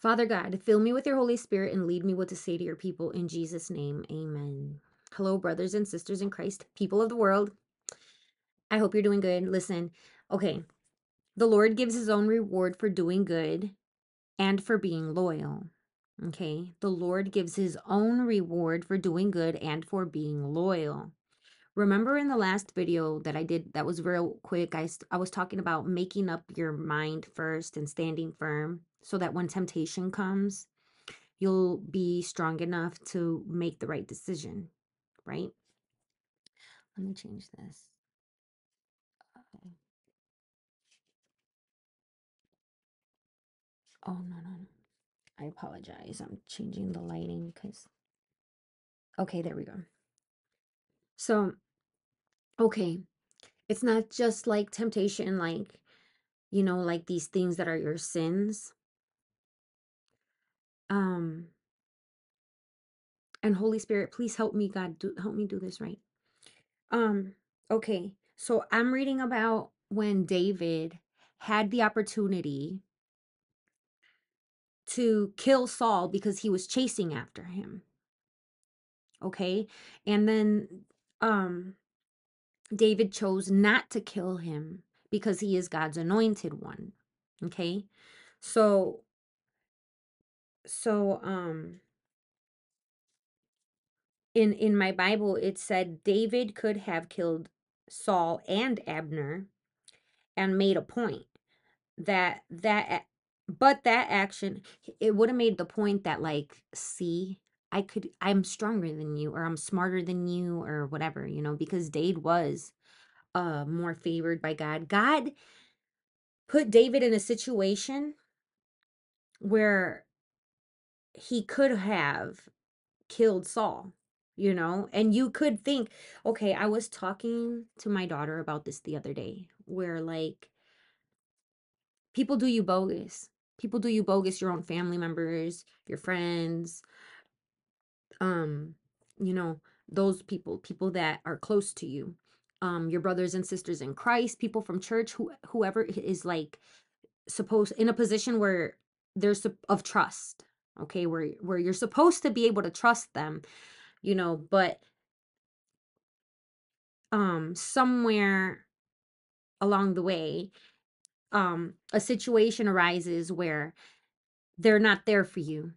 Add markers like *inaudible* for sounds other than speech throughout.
Father God, fill me with your Holy Spirit and lead me what to say to your people. In Jesus' name, amen. Hello, brothers and sisters in Christ, people of the world. I hope you're doing good. Listen, okay, the Lord gives his own reward for doing good and for being loyal. Okay, the Lord gives his own reward for doing good and for being loyal. Remember in the last video that I did that was real quick, I, I was talking about making up your mind first and standing firm so that when temptation comes, you'll be strong enough to make the right decision, right? Let me change this. Oh, no, no, no. I apologize. I'm changing the lighting because. Okay, there we go. So, okay, it's not just like temptation, like, you know, like these things that are your sins. Um, and Holy Spirit, please help me, God, do help me do this right. Um, okay, so I'm reading about when David had the opportunity to kill Saul because he was chasing after him. Okay? And then um David chose not to kill him because he is God's anointed one. Okay? So so um in in my Bible it said David could have killed Saul and Abner and made a point that that but that action it would have made the point that like see i could i'm stronger than you or i'm smarter than you or whatever you know because david was uh more favored by god. God put david in a situation where he could have killed saul you know? And you could think okay i was talking to my daughter about this the other day where like people do you bogus. People do you bogus your own family members your friends um you know those people people that are close to you um your brothers and sisters in christ people from church who whoever is like supposed in a position where there's of trust okay where where you're supposed to be able to trust them you know but um somewhere along the way um a situation arises where they're not there for you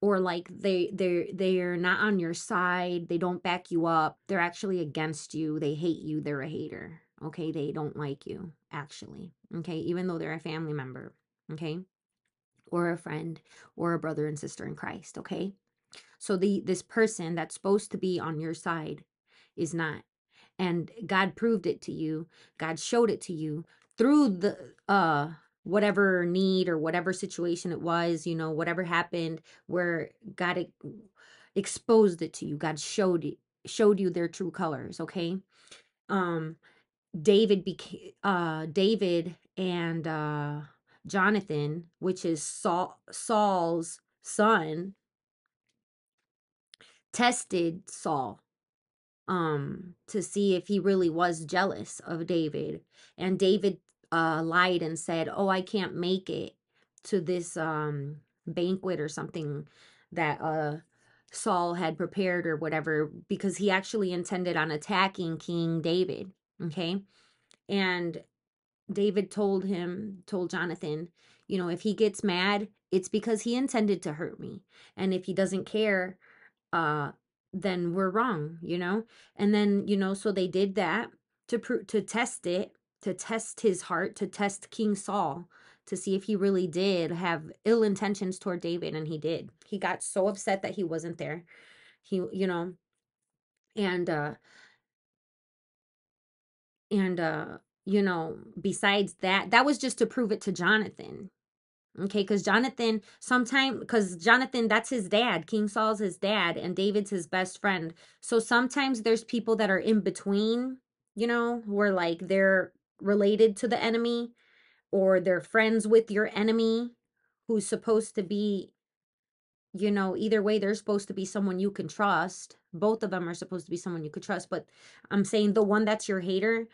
or like they they they're not on your side they don't back you up they're actually against you they hate you they're a hater okay they don't like you actually okay even though they're a family member okay or a friend or a brother and sister in Christ okay so the this person that's supposed to be on your side is not and God proved it to you God showed it to you through the uh whatever need or whatever situation it was, you know, whatever happened where God exposed it to you. God showed it showed you their true colors, okay? Um David became uh David and uh Jonathan, which is Saul Saul's son, tested Saul um to see if he really was jealous of David. And David uh lied and said, "Oh, I can't make it to this um banquet or something that uh Saul had prepared or whatever because he actually intended on attacking King David, okay? And David told him, told Jonathan, you know, if he gets mad, it's because he intended to hurt me. And if he doesn't care, uh then we're wrong, you know? And then, you know, so they did that to prove to test it, to test his heart, to test King Saul to see if he really did have ill intentions toward David and he did. He got so upset that he wasn't there. He, you know, and uh and uh you know, besides that, that was just to prove it to Jonathan. Okay, because Jonathan, sometime, because Jonathan, that's his dad. King Saul's his dad, and David's his best friend. So sometimes there's people that are in between, you know, where like they're related to the enemy or they're friends with your enemy who's supposed to be, you know, either way, they're supposed to be someone you can trust. Both of them are supposed to be someone you could trust. But I'm saying the one that's your hater,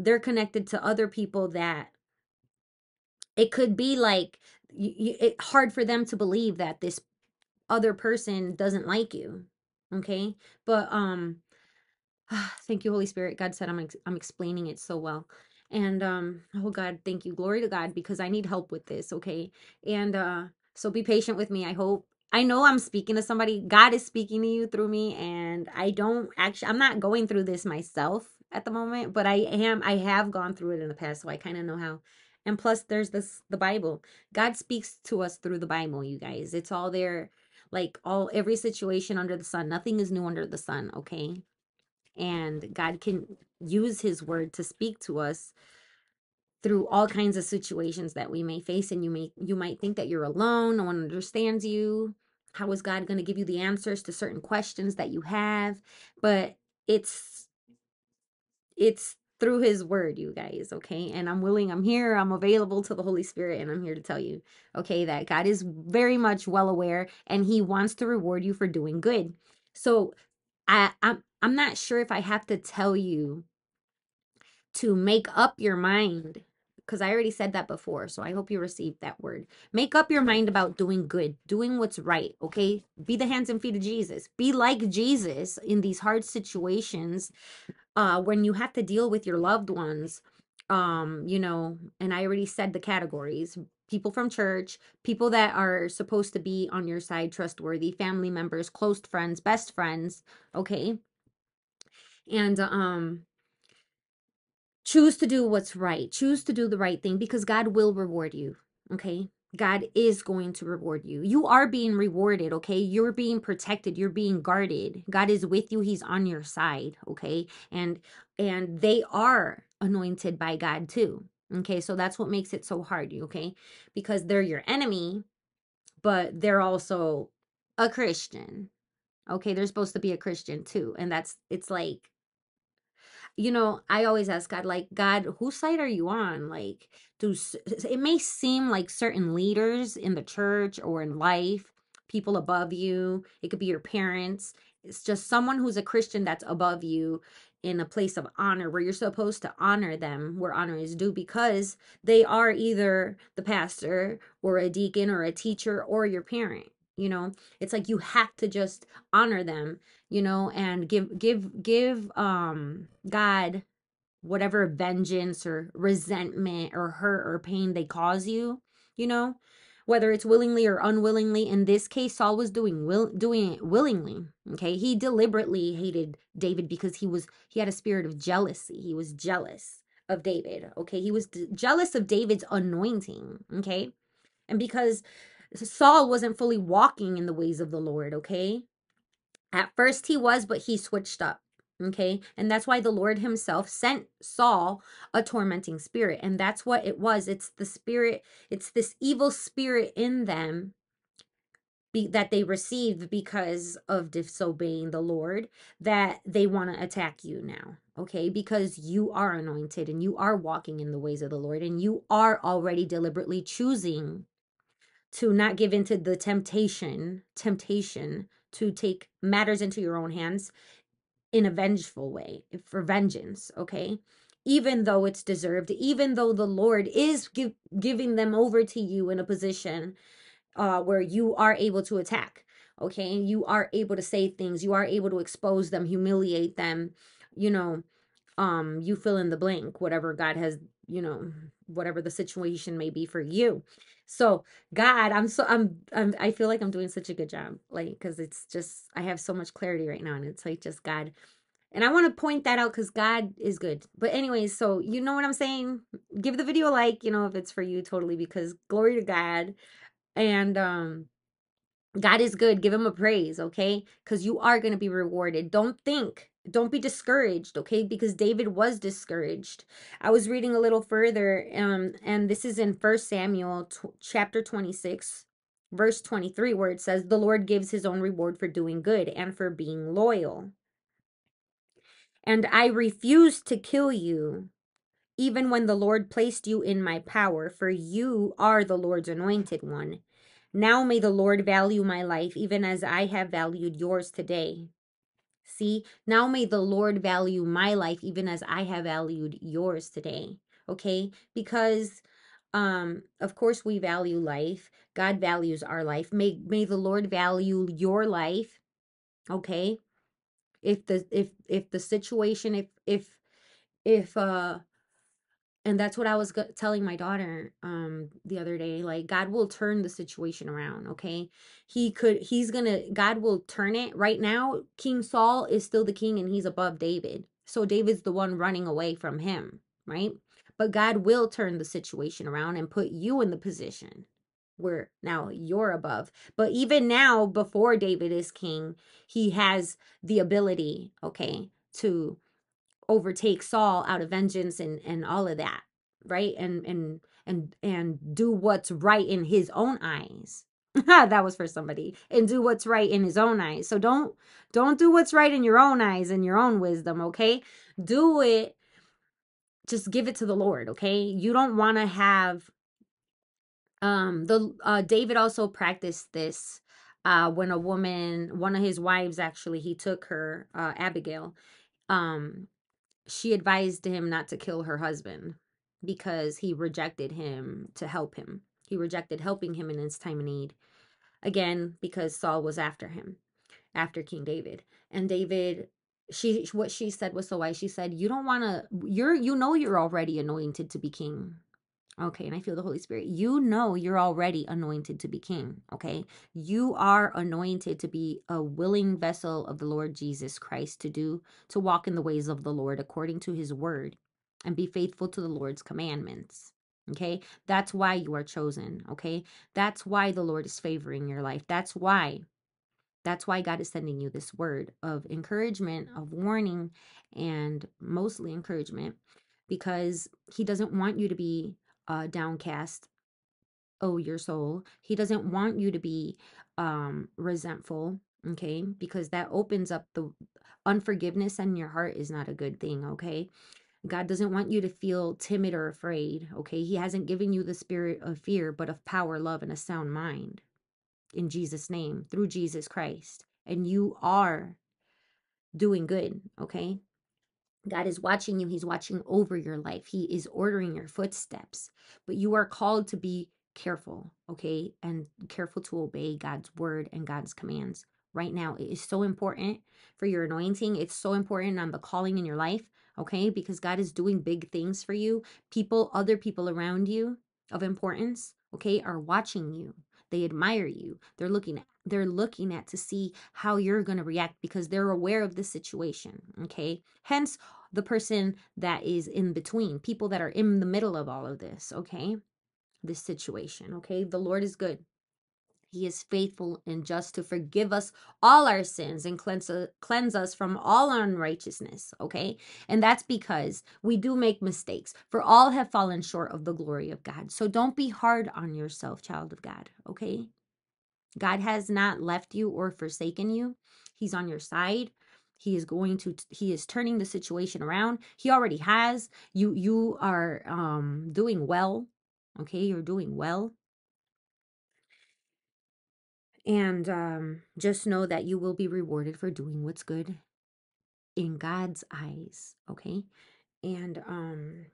they're connected to other people that it could be like you, you, it hard for them to believe that this other person doesn't like you okay? But um *sighs* thank you holy spirit. God said i'm ex- i'm explaining it so well. And um oh god thank you. Glory to god because i need help with this okay? And uh so be patient with me i hope. I know i'm speaking to somebody. God is speaking to you through me and i don't actually i'm not going through this myself at the moment but i am i have gone through it in the past so i kind of know how. And plus there's this the bible. God speaks to us through the bible you guys. It's all there like all every situation under the sun. Nothing is new under the sun okay? And god can use his word to speak to us through all kinds of situations that we may face and you may you might think that you're alone no one understands you. How is god going to give you the answers to certain questions that you have? But it's it's through his word you guys okay and i'm willing i'm here i'm available to the holy spirit and i'm here to tell you okay that god is very much well aware and he wants to reward you for doing good so i i'm i'm not sure if i have to tell you to make up your mind because I already said that before. So I hope you received that word. Make up your mind about doing good, doing what's right. Okay. Be the hands and feet of Jesus. Be like Jesus in these hard situations uh, when you have to deal with your loved ones. Um, you know, and I already said the categories people from church, people that are supposed to be on your side, trustworthy, family members, close friends, best friends. Okay. And, um, choose to do what's right choose to do the right thing because god will reward you okay god is going to reward you. You are being rewarded okay? You're being protected. You're being guarded. God is with you. He's on your side okay? And and they are anointed by god too okay? So that's what makes it so hard okay? Because they're your enemy but they're also a christian okay? They're supposed to be a christian too and that's it's like you know, I always ask God, like, God, whose side are you on? Like, do it may seem like certain leaders in the church or in life, people above you, it could be your parents. It's just someone who's a Christian that's above you in a place of honor where you're supposed to honor them where honor is due because they are either the pastor or a deacon or a teacher or your parent you know it's like you have to just honor them you know and give give give um god whatever vengeance or resentment or hurt or pain they cause you you know? Whether it's willingly or unwillingly in this case saul was doing will doing it willingly okay? He deliberately hated david because he was he had a spirit of jealousy. He was jealous of david okay? He was jealous of david's anointing okay? And because saul wasn't fully walking in the ways of the lord okay at first he was, but he switched up. Okay. And that's why the Lord himself sent Saul a tormenting spirit. And that's what it was. It's the spirit, it's this evil spirit in them be, that they received because of disobeying the Lord that they want to attack you now. Okay. Because you are anointed and you are walking in the ways of the Lord and you are already deliberately choosing to not give into the temptation, temptation to take matters into your own hands in a vengeful way for vengeance, okay? Even though it's deserved, even though the Lord is give, giving them over to you in a position uh, where you are able to attack, okay? You are able to say things, you are able to expose them, humiliate them, you know, um, you fill in the blank, whatever God has, you know, whatever the situation may be for you. So God, I'm so I'm, I'm I feel like I'm doing such a good job, like because it's just I have so much clarity right now, and it's like just God, and I want to point that out because God is good. But anyways, so you know what I'm saying. Give the video a like, you know, if it's for you, totally, because glory to God, and um. God is good. Give him a praise, okay? Because you are going to be rewarded. Don't think don't be discouraged okay? Because david was discouraged. I was reading a little further um and this is in first samuel t- chapter 26 verse 23 where it says the lord gives his own reward for doing good and for being loyal. And i refused to kill you even when the lord placed you in my power for you are the lord's anointed one. Now may the lord value my life even as i have valued yours today See, now may the Lord value my life even as I have valued yours today. Okay? Because um of course we value life god values our life may may the lord value your life okay if the if if the situation if if if uh and that's what i was go- telling my daughter um the other day like god will turn the situation around okay? He could he's gonna god will turn it. Right now king saul is still the king and he's above david. So david's the one running away from him right? But god will turn the situation around and put you in the position where now you're above. But even now before david is king he has the ability okay to overtake Saul out of vengeance and and all of that, right? And and and and do what's right in his own eyes. *laughs* that was for somebody. And do what's right in his own eyes. So don't don't do what's right in your own eyes and your own wisdom, okay? Do it just give it to the Lord, okay? You don't want to have um the uh David also practiced this uh when a woman one of his wives actually he took her uh Abigail um she advised him not to kill her husband because he rejected him to help him. He rejected helping him in his time of need. Again, because Saul was after him, after King David. And David, she what she said was so wise. She said, You don't wanna you're you know you're already anointed to be king. Okay, and I feel the Holy Spirit. You know you're already anointed to be king. Okay, you are anointed to be a willing vessel of the Lord Jesus Christ to do, to walk in the ways of the Lord according to his word and be faithful to the Lord's commandments. Okay, that's why you are chosen. Okay, that's why the Lord is favoring your life. That's why. That's why God is sending you this word of encouragement, of warning, and mostly encouragement because He doesn't want you to be uh, downcast, oh, your soul. He doesn't want you to be um, resentful, okay? Because that opens up the unforgiveness in your heart is not a good thing, okay? God doesn't want you to feel timid or afraid, okay? He hasn't given you the spirit of fear, but of power, love, and a sound mind in Jesus' name through Jesus Christ. And you are doing good, okay? God is watching you. He's watching over your life. He is ordering your footsteps. But you are called to be careful, okay? And careful to obey God's word and God's commands. Right now, it is so important for your anointing. It's so important on the calling in your life, okay? Because God is doing big things for you. People, other people around you of importance, okay, are watching you. They admire you. They're looking they're looking at to see how you're going to react because they're aware of the situation, okay? Hence the person that is in between, people that are in the middle of all of this, okay? This situation, okay? The Lord is good. He is faithful and just to forgive us all our sins and cleanse, uh, cleanse us from all unrighteousness. Okay. And that's because we do make mistakes, for all have fallen short of the glory of God. So don't be hard on yourself, child of God. Okay. God has not left you or forsaken you, He's on your side. He is going to he is turning the situation around. He already has. You you are um doing well. Okay, you're doing well. And um, just know that you will be rewarded for doing what's good in God's eyes. Okay. And um,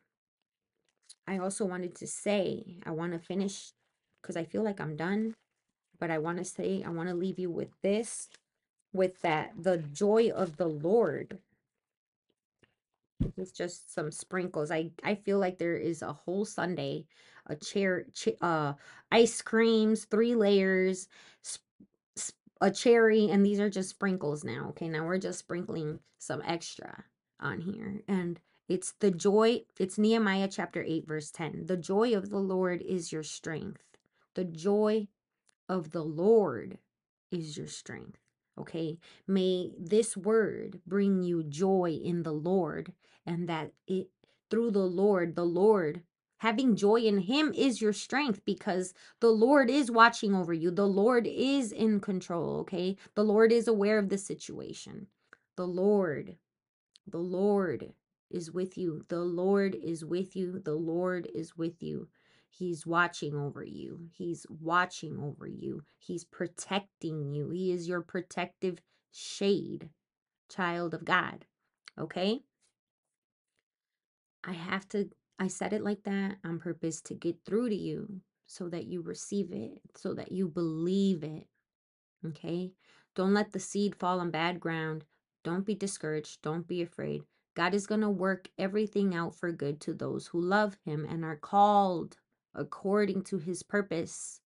I also wanted to say, I want to finish because I feel like I'm done, but I want to say, I want to leave you with this, with that the joy of the Lord. It's just some sprinkles. I I feel like there is a whole sundae, a chair, ch- uh, ice creams, three layers, a cherry, and these are just sprinkles now. Okay, now we're just sprinkling some extra on here. And it's the joy, it's Nehemiah chapter 8, verse 10. The joy of the Lord is your strength. The joy of the Lord is your strength. Okay, may this word bring you joy in the Lord, and that it through the Lord, the Lord Having joy in Him is your strength because the Lord is watching over you. The Lord is in control, okay? The Lord is aware of the situation. The Lord, the Lord is with you. The Lord is with you. The Lord is with you. He's watching over you. He's watching over you. He's protecting you. He is your protective shade, child of God. Okay? I have to I said it like that on purpose to get through to you so that you receive it, so that you believe it. Okay? Don't let the seed fall on bad ground. Don't be discouraged. Don't be afraid. God is going to work everything out for good to those who love Him and are called according to His purpose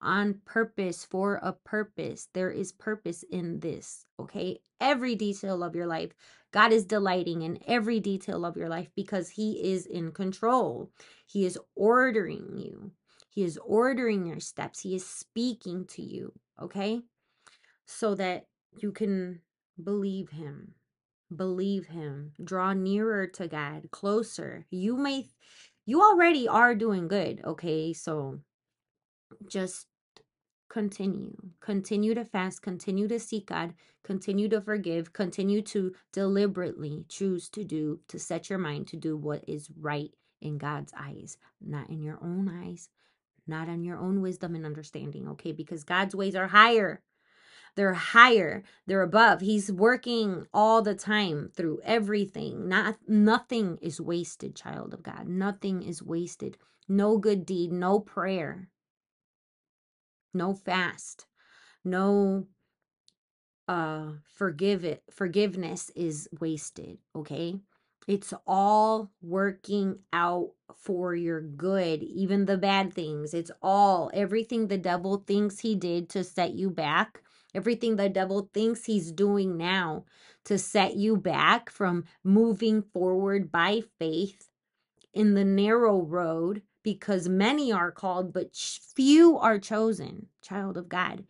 on purpose for a purpose. There is purpose in this, okay? Every detail of your life. God is delighting in every detail of your life because He is in control. He is ordering you, He is ordering your steps, He is speaking to you, okay? So that you can believe Him. Believe Him. Draw nearer to God, closer. You may, you already are doing good, okay? So just continue continue to fast continue to seek god continue to forgive continue to deliberately choose to do to set your mind to do what is right in god's eyes not in your own eyes not on your own wisdom and understanding okay because god's ways are higher they're higher they're above. He's working all the time through everything. Not nothing is wasted child of god. Nothing is wasted. No good deed no prayer. No fast. No uh forgive it forgiveness is wasted okay? It's all working out for your good even the bad things. It's all everything the devil thinks he did to set you back everything the devil thinks he's doing now to set you back from moving forward by faith in the narrow road because many are called, but few are chosen, child of God.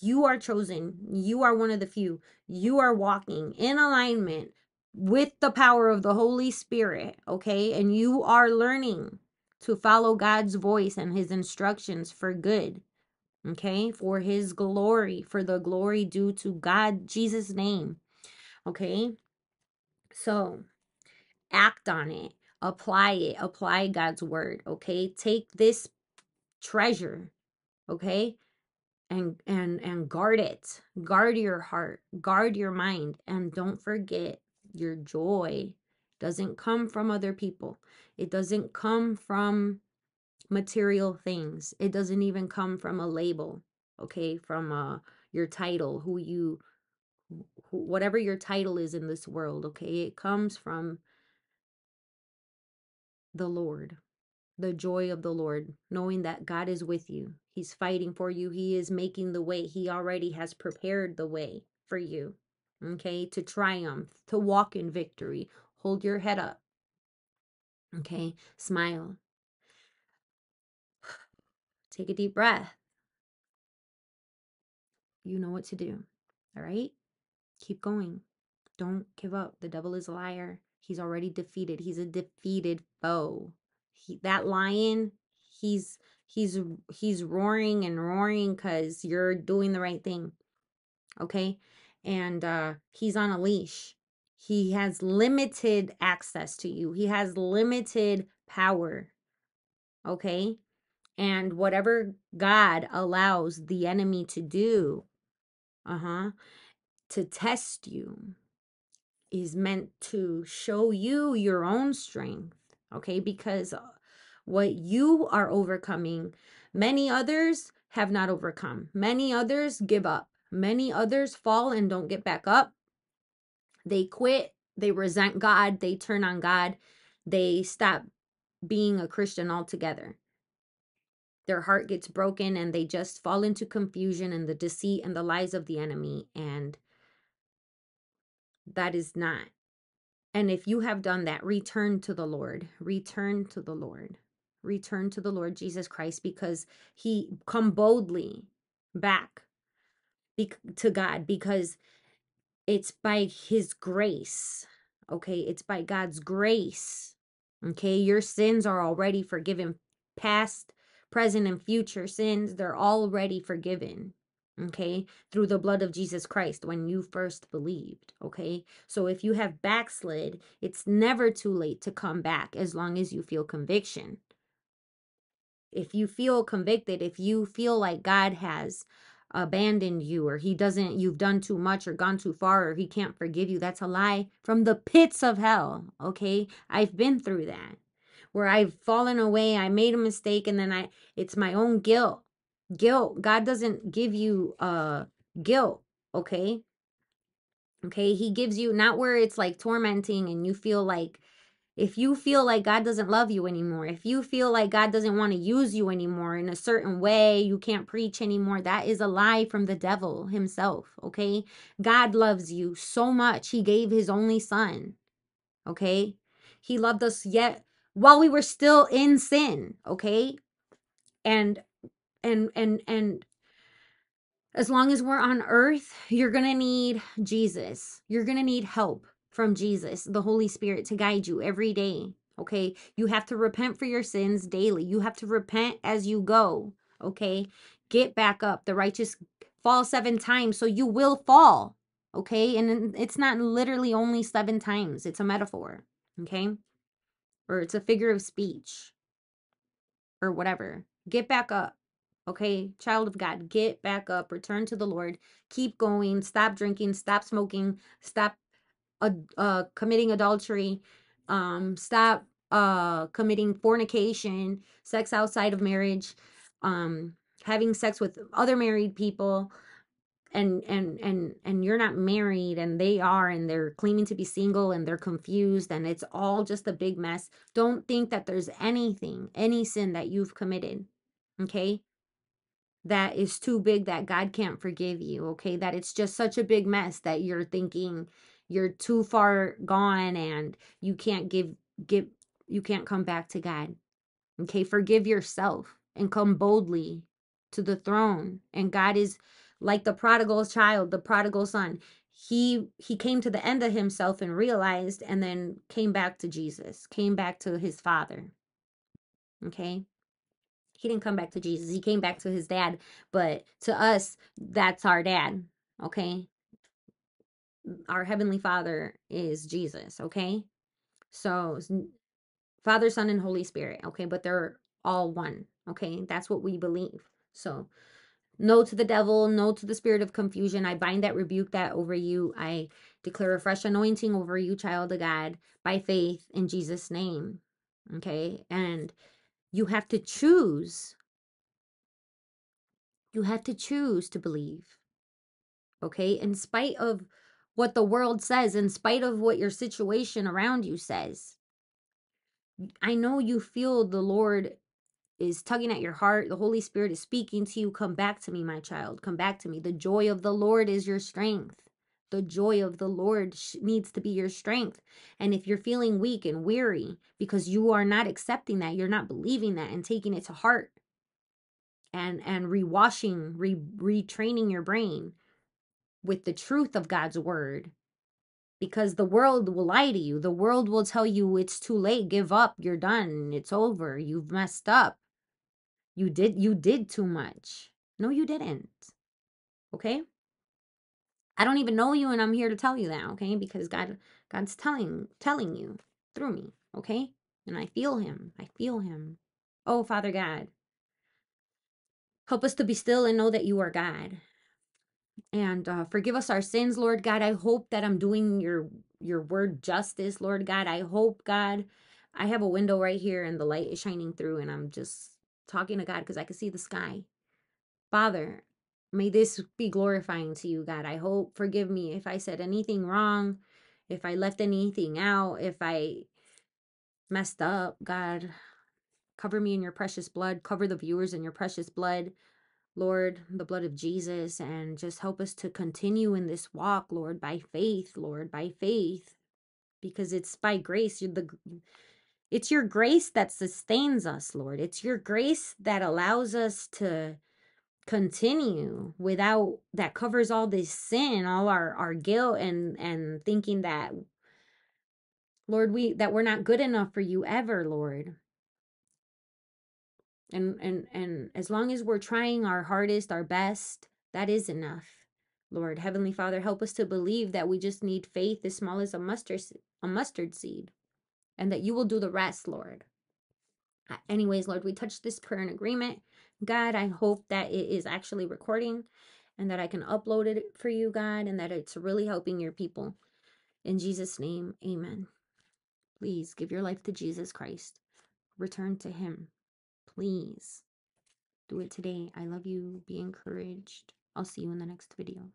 You are chosen. You are one of the few. You are walking in alignment with the power of the Holy Spirit, okay? And you are learning to follow God's voice and his instructions for good, okay? For his glory, for the glory due to God, Jesus' name, okay? So act on it apply it apply god's word okay take this treasure okay and and and guard it guard your heart guard your mind and don't forget your joy doesn't come from other people it doesn't come from material things it doesn't even come from a label okay from uh your title who you whatever your title is in this world okay it comes from the Lord, the joy of the Lord, knowing that God is with you. He's fighting for you. He is making the way. He already has prepared the way for you, okay, to triumph, to walk in victory. Hold your head up, okay, smile. Take a deep breath. You know what to do, all right? Keep going. Don't give up. The devil is a liar. He's already defeated. He's a defeated foe. He, that lion, he's he's he's roaring and roaring cuz you're doing the right thing. Okay? And uh he's on a leash. He has limited access to you. He has limited power. Okay? And whatever God allows the enemy to do, uh-huh, to test you, is meant to show you your own strength, okay? Because uh, what you are overcoming, many others have not overcome. Many others give up. Many others fall and don't get back up. They quit. They resent God. They turn on God. They stop being a Christian altogether. Their heart gets broken and they just fall into confusion and the deceit and the lies of the enemy. And that is not. And if you have done that, return to the Lord. Return to the Lord. Return to the Lord Jesus Christ because he come boldly back to God because it's by his grace. Okay, it's by God's grace. Okay, your sins are already forgiven. Past, present, and future sins, they're already forgiven okay? Through the blood of jesus christ when you first believed okay? So if you have backslid it's never too late to come back as long as you feel conviction. If you feel convicted if you feel like god has abandoned you or he doesn't you've done too much or gone too far or he can't forgive you that's a lie from the pits of hell okay? I've been through that where I've fallen away, I made a mistake and then I it's my own guilt. Guilt. God doesn't give you uh guilt, okay? Okay? He gives you not where it's like tormenting and you feel like if you feel like God doesn't love you anymore, if you feel like God doesn't want to use you anymore in a certain way, you can't preach anymore, that is a lie from the devil himself, okay? God loves you so much. He gave his only son, okay? He loved us yet while we were still in sin, okay? And and and and as long as we're on earth, you're going to need Jesus. You're going to need help from Jesus, the Holy Spirit, to guide you every day. Okay. You have to repent for your sins daily. You have to repent as you go. Okay. Get back up. The righteous fall seven times, so you will fall. Okay. And it's not literally only seven times, it's a metaphor. Okay. Or it's a figure of speech or whatever. Get back up. Okay, child of God, get back up, return to the Lord, keep going, stop drinking, stop smoking, stop uh, uh committing adultery, um stop uh committing fornication, sex outside of marriage, um having sex with other married people and and and and you're not married and they are and they're claiming to be single and they're confused and it's all just a big mess don't think that there's anything any sin that you've committed okay that is too big that God can't forgive you, okay? That it's just such a big mess that you're thinking you're too far gone and you can't give give you can't come back to God. Okay? Forgive yourself and come boldly to the throne. And God is like the prodigal child, the prodigal son. He he came to the end of himself and realized and then came back to Jesus, came back to his father. Okay? he didn't come back to Jesus. He came back to his dad. But to us, that's our dad. Okay. Our heavenly father is Jesus. Okay. So Father, Son, and Holy Spirit. Okay. But they're all one. Okay. That's what we believe. So no to the devil, no to the spirit of confusion. I bind that, rebuke that over you. I declare a fresh anointing over you, child of God, by faith in Jesus' name. Okay. And you have to choose. You have to choose to believe. Okay? In spite of what the world says, in spite of what your situation around you says. I know you feel the Lord is tugging at your heart. The Holy Spirit is speaking to you. Come back to me, my child. Come back to me. The joy of the Lord is your strength. The joy of the Lord needs to be your strength. And if you're feeling weak and weary because you are not accepting that, you're not believing that and taking it to heart and and rewashing, re retraining your brain with the truth of God's word. Because the world will lie to you. The world will tell you it's too late, give up, you're done, it's over, you've messed up. You did you did too much. No, you didn't. Okay? I don't even know you and I'm here to tell you that, okay? Because God God's telling telling you through me, okay? And I feel him. I feel him. Oh, Father God, help us to be still and know that you are God. And uh, forgive us our sins, Lord God. I hope that I'm doing your your word justice, Lord God. I hope, God, I have a window right here and the light is shining through and I'm just talking to God because I can see the sky. Father, May this be glorifying to you, God. I hope. Forgive me if I said anything wrong, if I left anything out, if I messed up, God. Cover me in your precious blood. Cover the viewers in your precious blood. Lord, the blood of Jesus, and just help us to continue in this walk, Lord, by faith, Lord, by faith, because it's by grace. You're the it's your grace that sustains us, Lord. It's your grace that allows us to continue without that covers all this sin all our our guilt and and thinking that lord we that we're not good enough for you ever lord. And and and as long as we're trying our hardest our best that is enough lord. Heavenly father help us to believe that we just need faith as small as a mustard a mustard seed and that you will do the rest lord anyways lord we touch this prayer in agreement God, I hope that it is actually recording and that I can upload it for you, God, and that it's really helping your people. In Jesus' name, amen. Please give your life to Jesus Christ. Return to Him. Please do it today. I love you. Be encouraged. I'll see you in the next video.